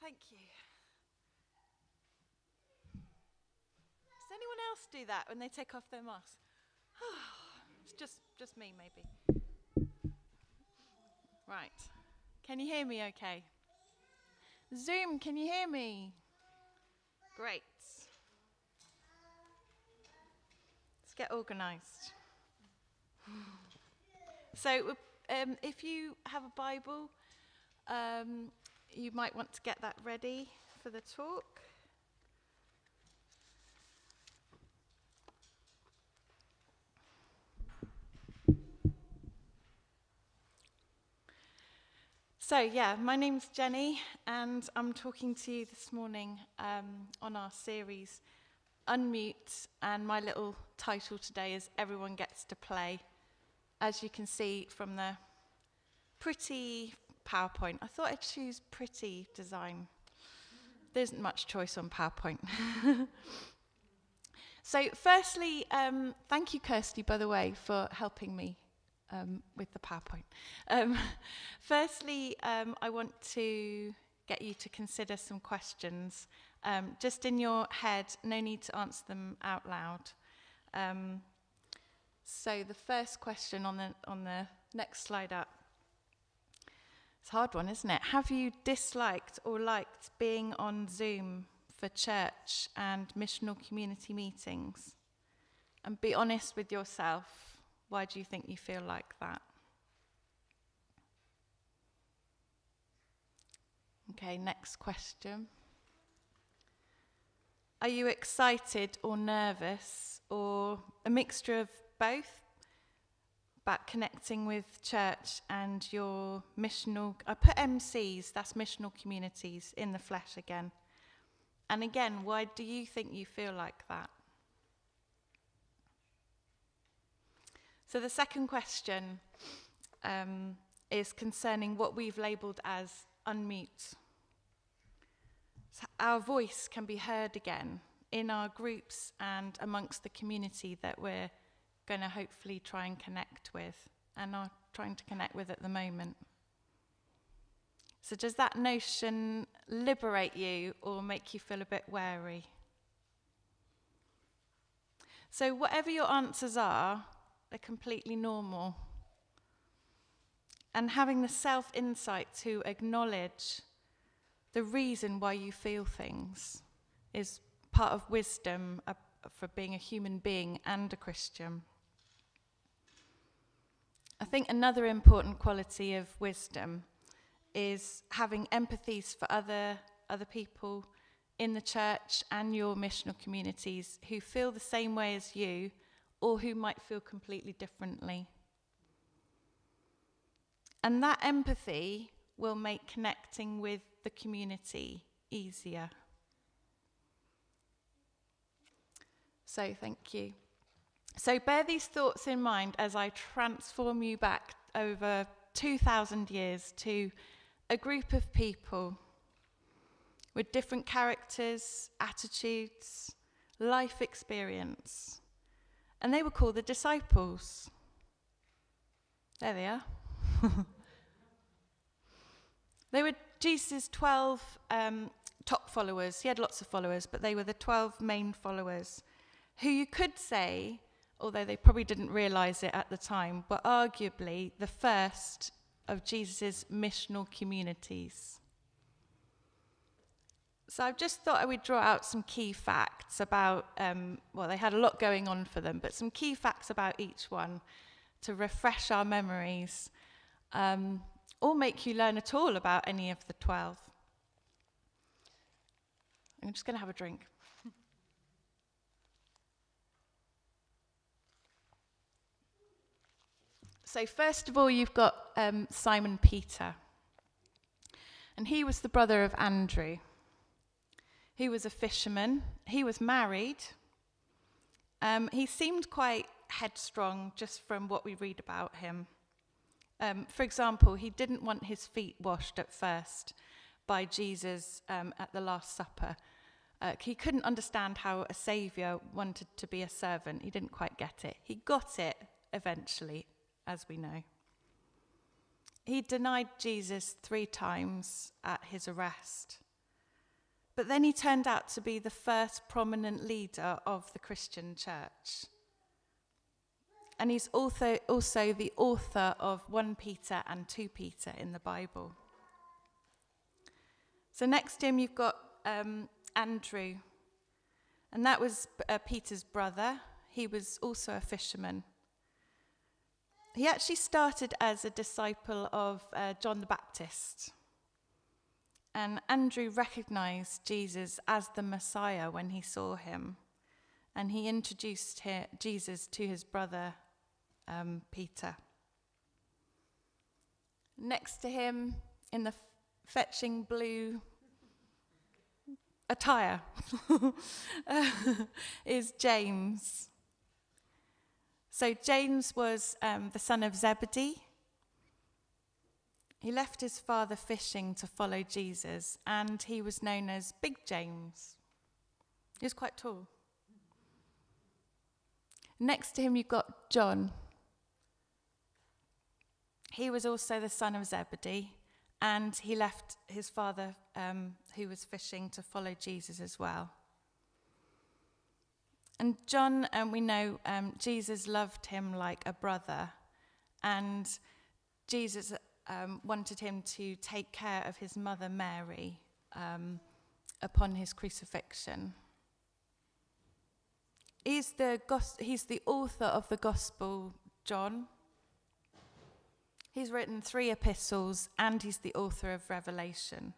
thank you. Does anyone else do that when they take off their mask? it's just, just me, maybe. Right. Can you hear me okay? Zoom, can you hear me? Great. Let's get organized. So, um, if you have a Bible, um, you might want to get that ready for the talk. So, yeah, my name's Jenny, and I'm talking to you this morning um, on our series, Unmute. And my little title today is Everyone Gets to Play. As you can see from the pretty PowerPoint, I thought I'd choose pretty design. There isn't much choice on PowerPoint. so, firstly, um, thank you, Kirsty, by the way, for helping me um, with the PowerPoint. Um, firstly, um, I want to get you to consider some questions. Um, just in your head, no need to answer them out loud. Um, so the first question on the, on the next slide up. It's a hard one, isn't it? Have you disliked or liked being on Zoom for church and missional community meetings? And be honest with yourself why do you think you feel like that? Okay, next question. Are you excited or nervous or a mixture of both about connecting with church and your missional? I put MCs, that's missional communities, in the flesh again. And again, why do you think you feel like that? So the second question um, is concerning what we've labelled as unmute. So our voice can be heard again in our groups and amongst the community that we're going to hopefully try and connect with and are trying to connect with at the moment. So, does that notion liberate you or make you feel a bit wary? So, whatever your answers are, they're completely normal. And having the self insight to acknowledge the reason why you feel things is part of wisdom uh, for being a human being and a Christian. I think another important quality of wisdom is having empathies for other, other people in the church and your missional communities who feel the same way as you or who might feel completely differently. And that empathy will make connecting with the community easier. So, thank you. So, bear these thoughts in mind as I transform you back over 2,000 years to a group of people with different characters, attitudes, life experience and they were called the disciples. There they are. they were Jesus' 12 um, top followers. He had lots of followers, but they were the 12 main followers, who you could say, although they probably didn't realize it at the time, were arguably the first of Jesus' missional communities. So I've just thought I would draw out some key facts about, um, well, they had a lot going on for them, but some key facts about each one to refresh our memories um, or make you learn at all about any of the 12. I'm just going to have a drink. So, first of all, you've got um, Simon Peter. And he was the brother of Andrew. He was a fisherman. He was married. Um, he seemed quite headstrong just from what we read about him. Um, for example, he didn't want his feet washed at first by Jesus um, at the Last Supper. Uh, he couldn't understand how a savior wanted to be a servant. He didn't quite get it. He got it eventually, as we know. He denied Jesus three times at his arrest But then he turned out to be the first prominent leader of the Christian church. And he's also, also the author of 1 Peter and 2 Peter in the Bible. So next to him, you've got um, Andrew. And that was uh, Peter's brother. He was also a fisherman. He actually started as a disciple of uh, John the Baptist. And Andrew recognized Jesus as the Messiah when he saw him. And he introduced Jesus to his brother um, Peter. Next to him, in the fetching blue attire, uh, is James. So, James was um, the son of Zebedee. He left his father fishing to follow Jesus, and he was known as Big James. He was quite tall. Next to him, you've got John. He was also the son of Zebedee, and he left his father, um, who was fishing, to follow Jesus as well. And John, um, we know um, Jesus loved him like a brother, and Jesus um, wanted him to take care of his mother Mary um, upon his crucifixion. He's the, he's the author of the Gospel, John. He's written three epistles and he's the author of Revelation.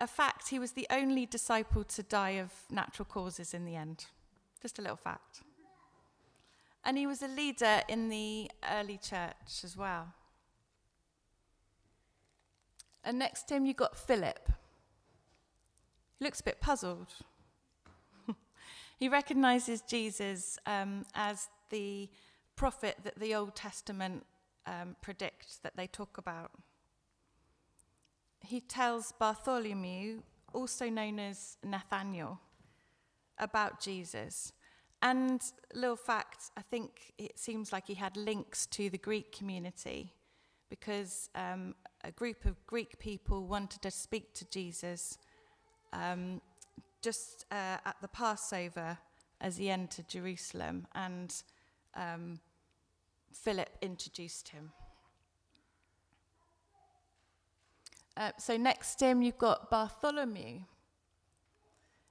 A fact, he was the only disciple to die of natural causes in the end. Just a little fact. And he was a leader in the early church as well. And next to him, you've got Philip. He looks a bit puzzled. he recognizes Jesus um, as the prophet that the Old Testament um, predicts that they talk about he tells Bartholomew, also known as Nathaniel, about Jesus. And little fact, I think it seems like he had links to the Greek community because um, a group of Greek people wanted to speak to Jesus um, just uh, at the Passover as he entered Jerusalem, and um, Philip introduced him. Uh, so next him, you've got Bartholomew,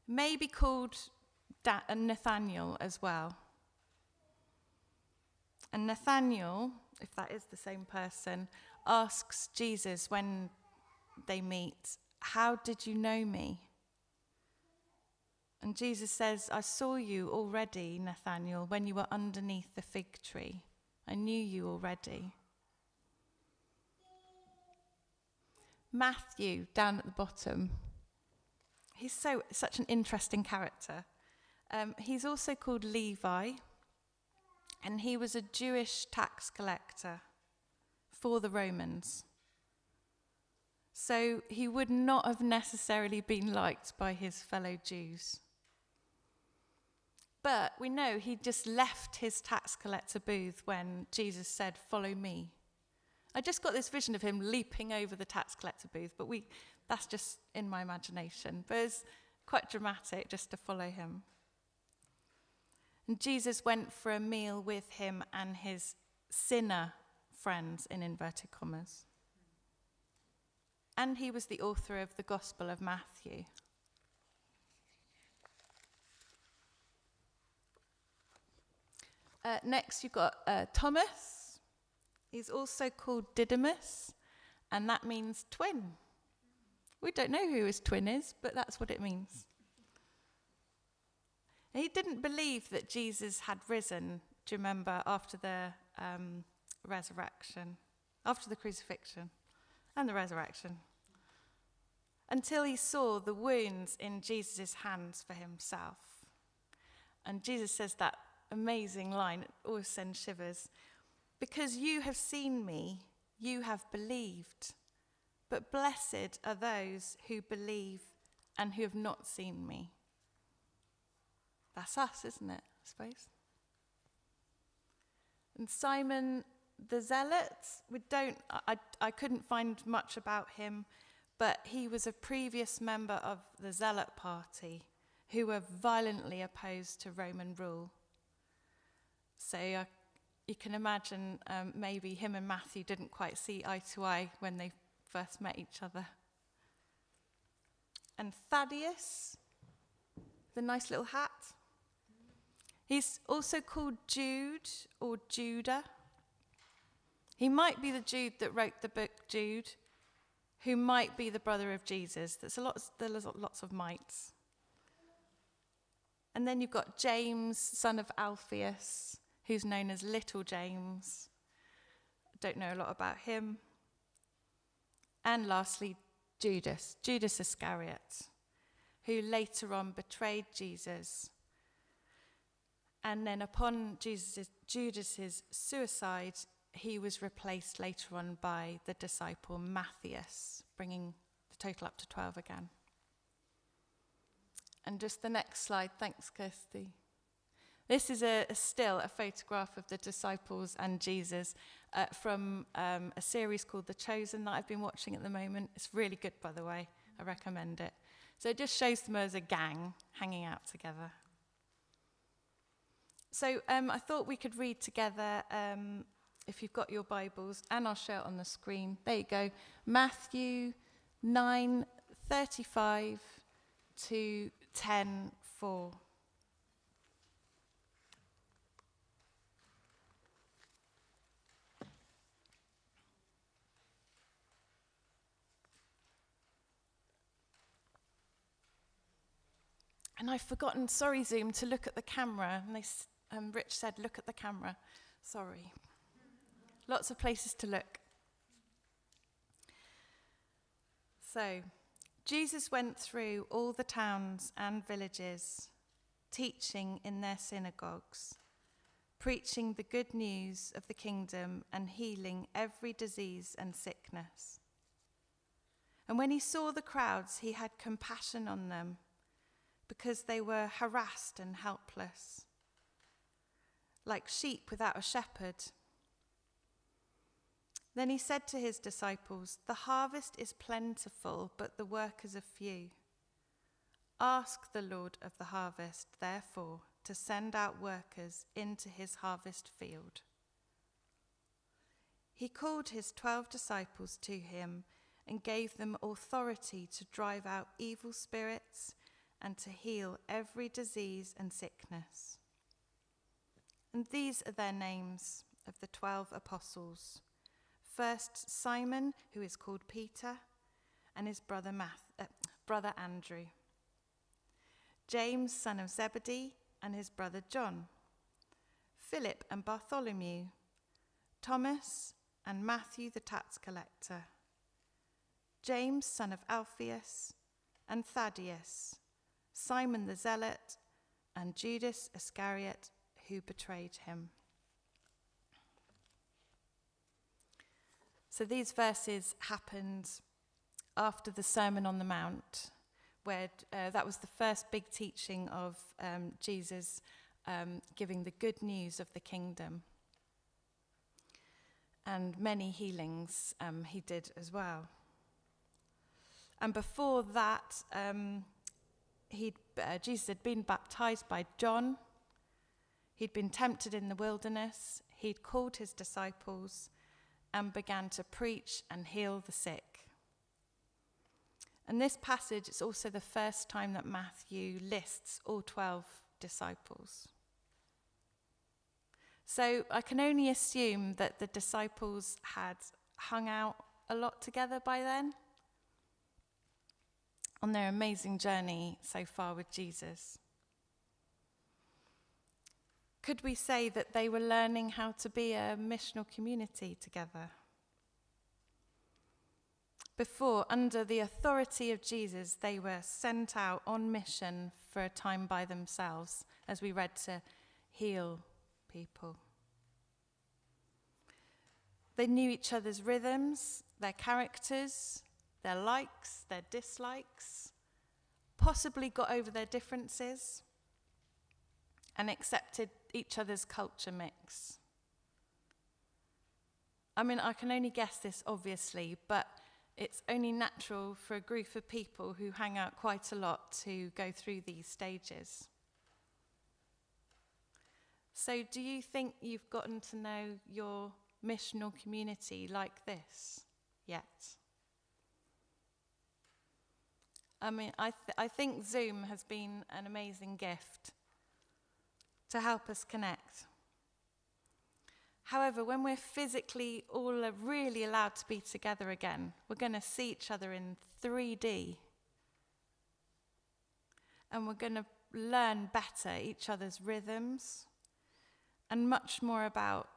maybe called da- uh, Nathaniel as well. And Nathaniel, if that is the same person, asks Jesus when they meet, How did you know me? And Jesus says, I saw you already, Nathaniel, when you were underneath the fig tree. I knew you already. Matthew down at the bottom. He's so such an interesting character. Um, he's also called Levi, and he was a Jewish tax collector for the Romans. So he would not have necessarily been liked by his fellow Jews. But we know he just left his tax collector booth when Jesus said, Follow me. I just got this vision of him leaping over the tax collector booth, but we, that's just in my imagination. But it's quite dramatic just to follow him. And Jesus went for a meal with him and his sinner friends, in inverted commas. And he was the author of the Gospel of Matthew. Uh, next, you've got uh, Thomas. He's also called Didymus, and that means twin. We don't know who his twin is, but that's what it means. He didn't believe that Jesus had risen, do you remember, after the um, resurrection, after the crucifixion and the resurrection, until he saw the wounds in Jesus' hands for himself. And Jesus says that amazing line, it always sends shivers. Because you have seen me, you have believed. But blessed are those who believe and who have not seen me. That's us, isn't it? I suppose. And Simon the Zealot, we don't, I, I couldn't find much about him, but he was a previous member of the Zealot party who were violently opposed to Roman rule. So uh, you can imagine um, maybe him and Matthew didn't quite see eye to eye when they first met each other. And Thaddeus, the nice little hat, he's also called Jude or Judah. He might be the Jude that wrote the book Jude, who might be the brother of Jesus. There's, a lot, there's lots of mites. And then you've got James, son of Alphaeus, who's known as Little James. Don't know a lot about him. And lastly, Judas, Judas Iscariot, who later on betrayed Jesus. And then upon Jesus, Judas's suicide, he was replaced later on by the disciple Matthias, bringing the total up to 12 again. And just the next slide. Thanks, Kirsty. This is a, a still, a photograph of the disciples and Jesus uh, from um, a series called The Chosen that I've been watching at the moment. It's really good, by the way. I recommend it. So it just shows them as a gang hanging out together. So um, I thought we could read together, um, if you've got your Bibles, and I'll show it on the screen. There you go. Matthew 9 35 to 10 4. And I've forgotten, sorry, Zoom, to look at the camera. And they, um, Rich said, look at the camera. Sorry. Lots of places to look. So, Jesus went through all the towns and villages, teaching in their synagogues, preaching the good news of the kingdom and healing every disease and sickness. And when he saw the crowds, he had compassion on them because they were harassed and helpless, like sheep without a shepherd. Then he said to his disciples, The harvest is plentiful, but the workers are few. Ask the Lord of the harvest, therefore, to send out workers into his harvest field. He called his twelve disciples to him and gave them authority to drive out evil spirits and to heal every disease and sickness. And these are their names of the twelve apostles. First, Simon, who is called Peter, and his brother, Math, uh, brother Andrew. James, son of Zebedee, and his brother John. Philip and Bartholomew. Thomas and Matthew the tax collector. James, son of Alphaeus, and Thaddeus. Simon the Zealot, and Judas Iscariot, who betrayed him. So these verses happened after the Sermon on the Mount, where uh, that was the first big teaching of um, Jesus um, giving the good news of the kingdom. And many healings um, he did as well. And before that, um, he'd, uh, Jesus had been baptized by John. He'd been tempted in the wilderness. He'd called his disciples and began to preach and heal the sick. And this passage is also the first time that Matthew lists all 12 disciples. So I can only assume that the disciples had hung out a lot together by then on their amazing journey so far with Jesus? Could we say that they were learning how to be a missional community together? Before, under the authority of Jesus, they were sent out on mission for a time by themselves, as we read, to heal people. They knew each other's rhythms, their characters, their likes, their dislikes, possibly got over their differences, and accepted each other's culture mix. I mean, I can only guess this obviously, but it's only natural for a group of people who hang out quite a lot to go through these stages. So, do you think you've gotten to know your missional community like this yet? I mean, I, th- I think Zoom has been an amazing gift to help us connect. However, when we're physically all really allowed to be together again, we're going to see each other in 3D. And we're going to learn better each other's rhythms and much more about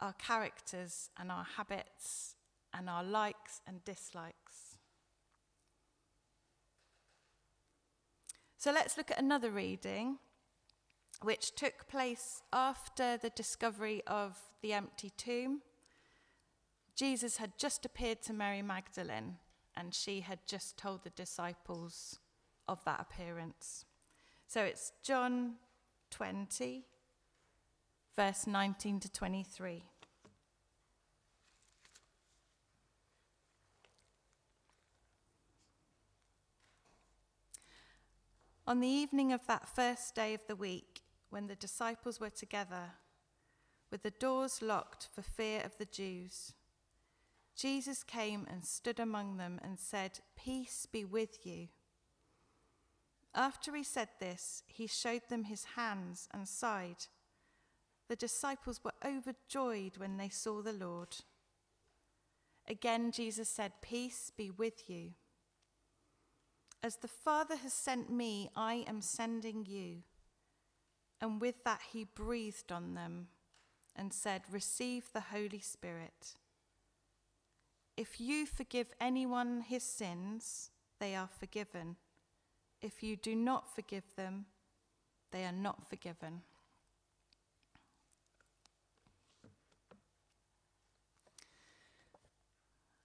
our characters and our habits and our likes and dislikes. So let's look at another reading which took place after the discovery of the empty tomb. Jesus had just appeared to Mary Magdalene, and she had just told the disciples of that appearance. So it's John 20, verse 19 to 23. On the evening of that first day of the week, when the disciples were together, with the doors locked for fear of the Jews, Jesus came and stood among them and said, Peace be with you. After he said this, he showed them his hands and side. The disciples were overjoyed when they saw the Lord. Again, Jesus said, Peace be with you. As the Father has sent me, I am sending you. And with that, he breathed on them and said, Receive the Holy Spirit. If you forgive anyone his sins, they are forgiven. If you do not forgive them, they are not forgiven.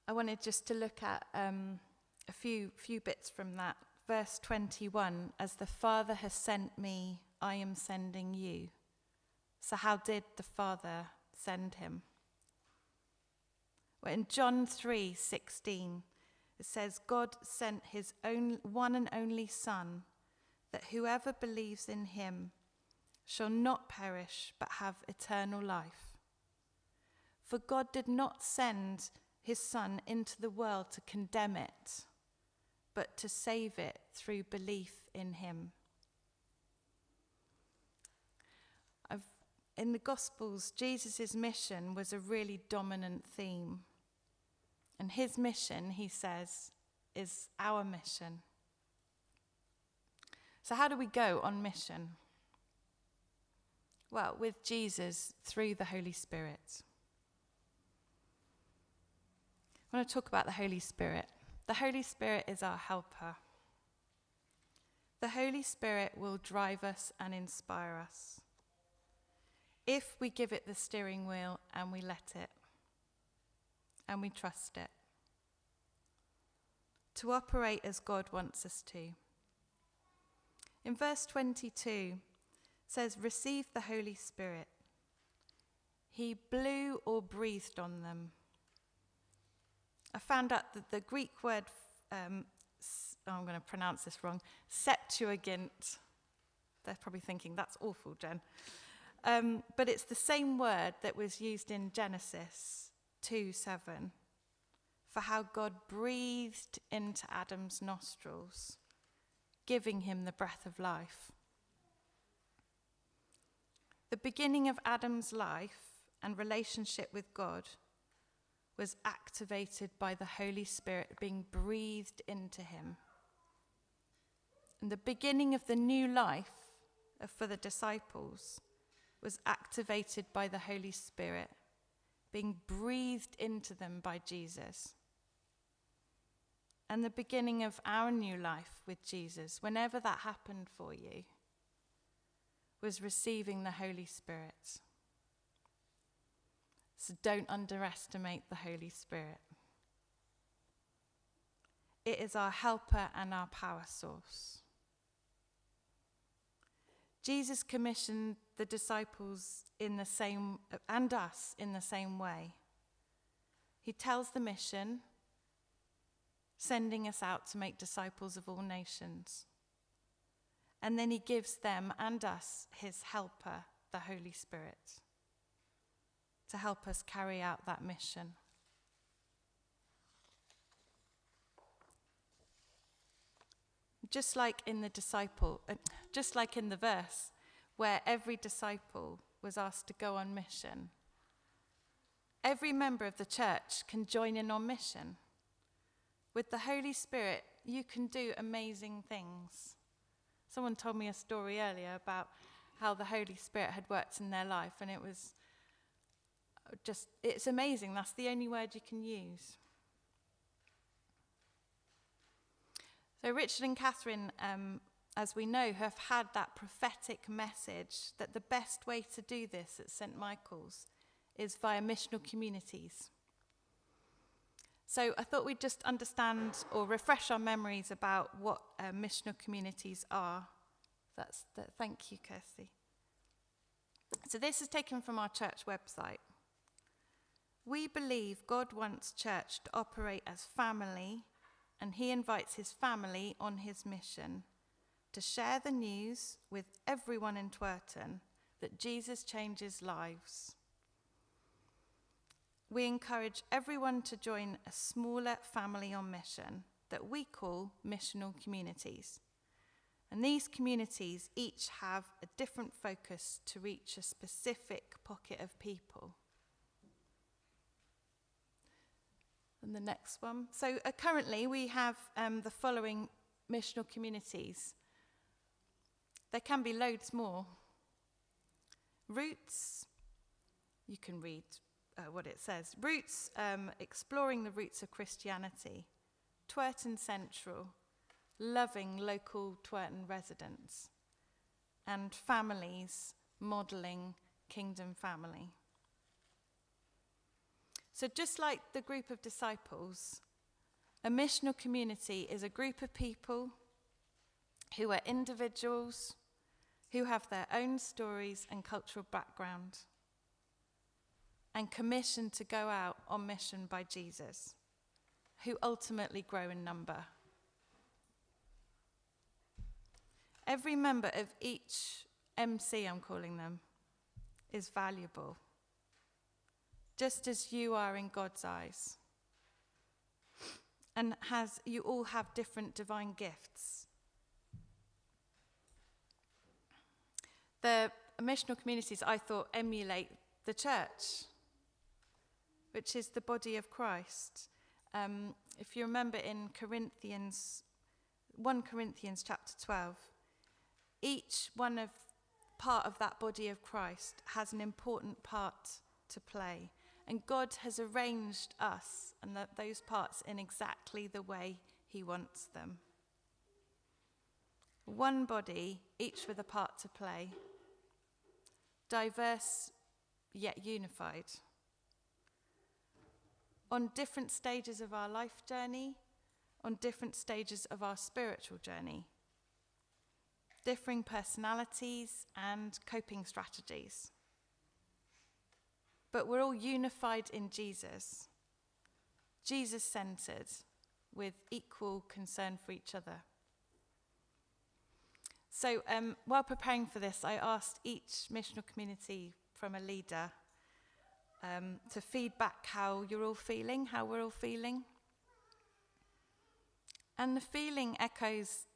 I wanted just to look at um, a few, few bits from that. Verse 21 As the Father has sent me, I am sending you. So, how did the Father send him? Well, in John 3 16, it says, God sent his own, one and only Son, that whoever believes in him shall not perish but have eternal life. For God did not send his Son into the world to condemn it, but to save it through belief in him. in the Gospels, Jesus' mission was a really dominant theme. And his mission, he says, is our mission. So, how do we go on mission? Well, with Jesus through the Holy Spirit. I want to talk about the Holy Spirit. The Holy Spirit is our helper. The Holy Spirit will drive us and inspire us if we give it the steering wheel and we let it and we trust it to operate as God wants us to. In verse 22 says receive the Holy Spirit. He blew or breathed on them. I found out that the Greek word um, oh, I'm going to pronounce this wrong, Septuagint. They're probably thinking, that's awful, Jen. Um, but it's the same word that was used in Genesis 2 7 for how God breathed into Adam's nostrils, giving him the breath of life. The beginning of Adam's life and relationship with God was activated by the Holy Spirit being breathed into him. And the beginning of the new life for the disciples was activated by the Holy Spirit, being breathed into them by Jesus. And the beginning of our new life with Jesus, whenever that happened for you, was receiving the Holy Spirit. So don't underestimate the Holy Spirit. It is our helper and our power source. Jesus commissioned the disciples in the same, and us in the same way. He tells the mission, sending us out to make disciples of all nations. And then he gives them and us his helper, the Holy Spirit, to help us carry out that mission. Just like in the disciple, uh, just like in the verse where every disciple was asked to go on mission, every member of the church can join in on mission. With the Holy Spirit, you can do amazing things. Someone told me a story earlier about how the Holy Spirit had worked in their life, and it was just, it's amazing. That's the only word you can use. So, Richard and Catherine, um, as we know, have had that prophetic message that the best way to do this at St. Michael's is via missional communities. So I thought we'd just understand or refresh our memories about what uh, missional communities are. That's the, thank you, Kirsty. So this is taken from our church website. We believe God wants church to operate as family, and He invites His family on His mission to share the news with everyone in Twerton that Jesus changes lives we encourage everyone to join a smaller family on mission that we call missional communities. And these communities each have a different focus to reach a specific pocket of people. The next one. So uh, currently we have um, the following missional communities. There can be loads more. Roots, you can read uh, what it says. Roots, um, exploring the roots of Christianity. Twerton Central, loving local Twerton residents. And families, modelling kingdom family. So, just like the group of disciples, a missional community is a group of people who are individuals who have their own stories and cultural background and commissioned to go out on mission by Jesus, who ultimately grow in number. Every member of each MC, I'm calling them, is valuable, just as you are in God's eyes. And has you all have different divine gifts. The missional communities I thought emulate the church which is the body of Christ. Um, if you remember in Corinthians, 1 Corinthians chapter 12, each one of part of that body of Christ has an important part to play. And God has arranged us and those parts in exactly the way He wants them. One body, each with a part to play. Diverse yet unified on different stages of our life journey, on different stages of our spiritual journey, differing personalities and coping strategies. But we're all unified in Jesus, Jesus centered, with equal concern for each other. So, um, while preparing for this, I asked each missional community from a leader um, to feedback how you're all feeling, how we're all feeling. And the feeling echoes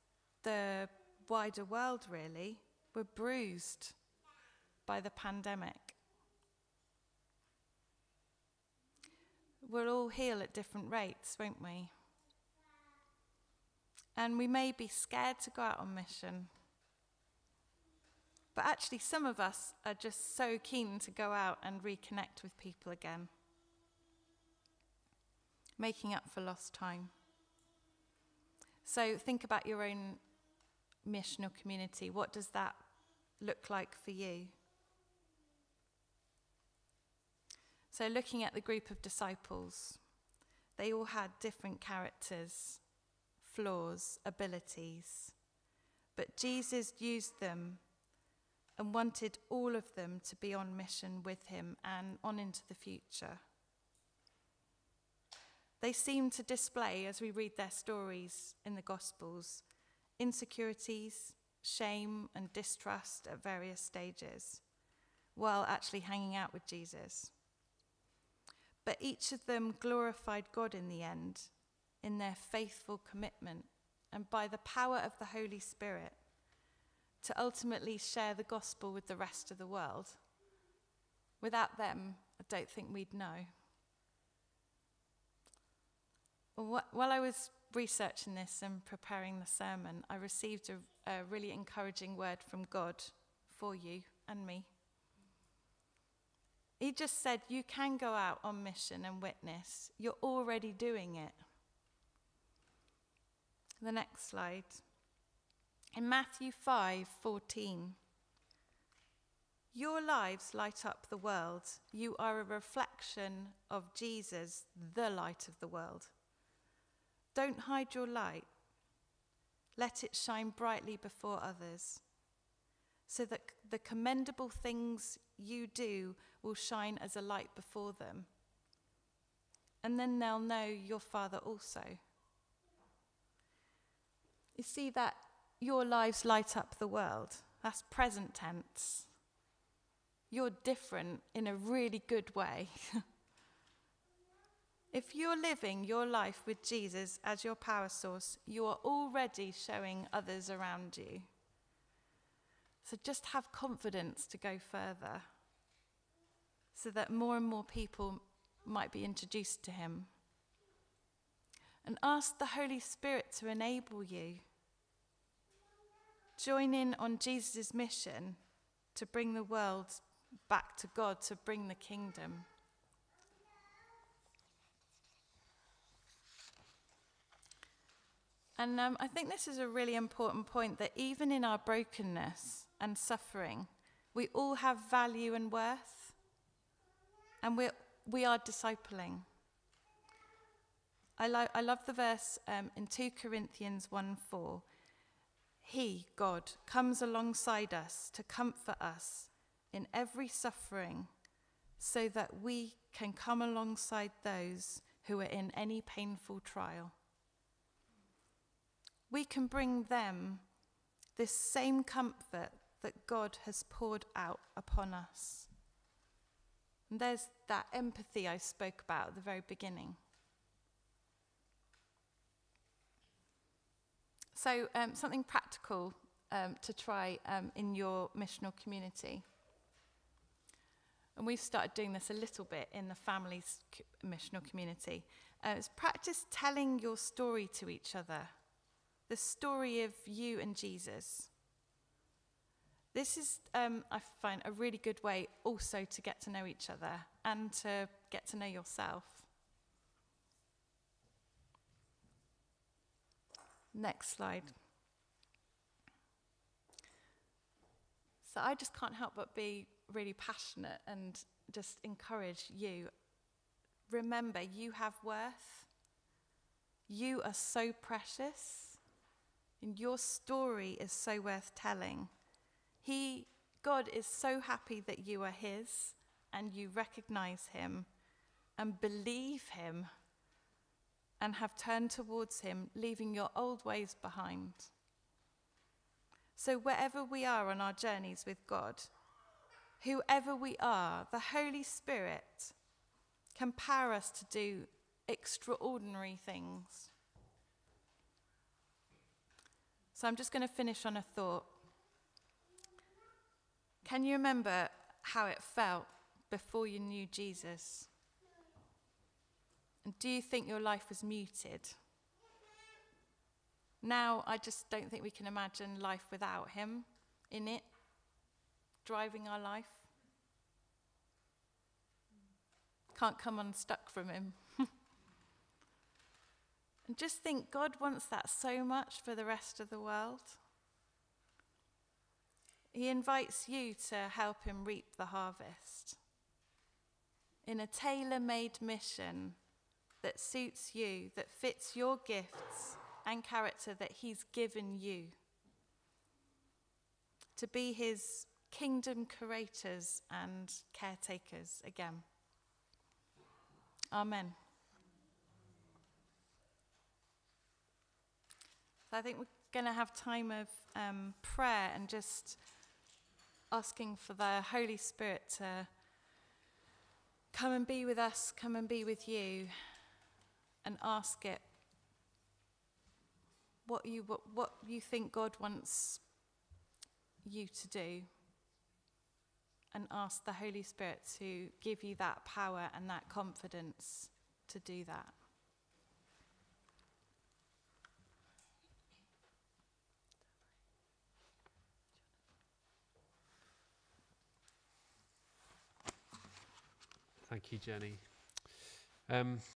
the wider world, really. We're bruised by the pandemic. We'll all heal at different rates, won't we? And we may be scared to go out on mission but actually, some of us are just so keen to go out and reconnect with people again, making up for lost time. So think about your own missional community. What does that look like for you? So, looking at the group of disciples, they all had different characters, flaws, abilities, but Jesus used them and wanted all of them to be on mission with him and on into the future. They seem to display, as we read their stories in the Gospels, insecurities, shame, and distrust at various stages, while actually hanging out with Jesus. But each of them glorified God in the end in their faithful commitment and by the power of the Holy Spirit to ultimately share the gospel with the rest of the world. Without them, I don't think we'd know. While I was researching this and preparing the sermon, I received a, a really encouraging word from God for you and me. He just said, You can go out on mission and witness. You're already doing it. The next slide. In Matthew 5 14, your lives light up the world. You are a reflection of Jesus, the light of the world. Don't hide your light. Let it shine brightly before others, so that the commendable things you do will shine as a light before them. And then they'll know your Father also. You see that your lives light up the world. That's present tense. You're different in a really good way. If you're living your life with Jesus as your power source, you are already showing others around you. So just have confidence to go further so that more and more people might be introduced to him. And ask the Holy Spirit to enable you. Join in on Jesus' mission to bring the world back to God, to bring the kingdom. And um, I think this is a really important point that even in our brokenness and suffering, we all have value and worth, and we're, we are discipling. I, lo- I love the verse um, in 2 Corinthians 1 4. He, God, comes alongside us to comfort us in every suffering so that we can come alongside those who are in any painful trial we can bring them this same comfort that God has poured out upon us. And there's that empathy I spoke about at the very beginning. So, um, something practical um, to try um, in your missional community. And we've started doing this a little bit in the family's missional community. Uh, is practice telling your story to each other the story of you and Jesus. This is, um, I find, a really good way also to get to know each other and to get to know yourself. Next slide. So I just can't help but be really passionate and just encourage you. Remember, you have worth. You are so precious. And your story is so worth telling. He, God is so happy that you are His and you recognize Him and believe Him and have turned towards Him, leaving your old ways behind. So, wherever we are on our journeys with God, whoever we are, the Holy Spirit can power us to do extraordinary things. So I'm just going to finish on a thought. Can you remember how it felt before you knew Jesus? And do you think your life was muted? Now, I just don't think we can imagine life without Him in it, driving our life. Can't come unstuck from Him. And just think God wants that so much for the rest of the world. He invites you to help him reap the harvest in a tailor made mission that suits you, that fits your gifts and character that he's given you. To be his kingdom curators and caretakers again. Amen. So I think we're going to have time of um, prayer and just asking for the Holy Spirit to come and be with us, come and be with you, and ask it what you what, what you think God wants you to do. And ask the Holy Spirit to give you that power and that confidence to do that. Thank you, Jenny. Um,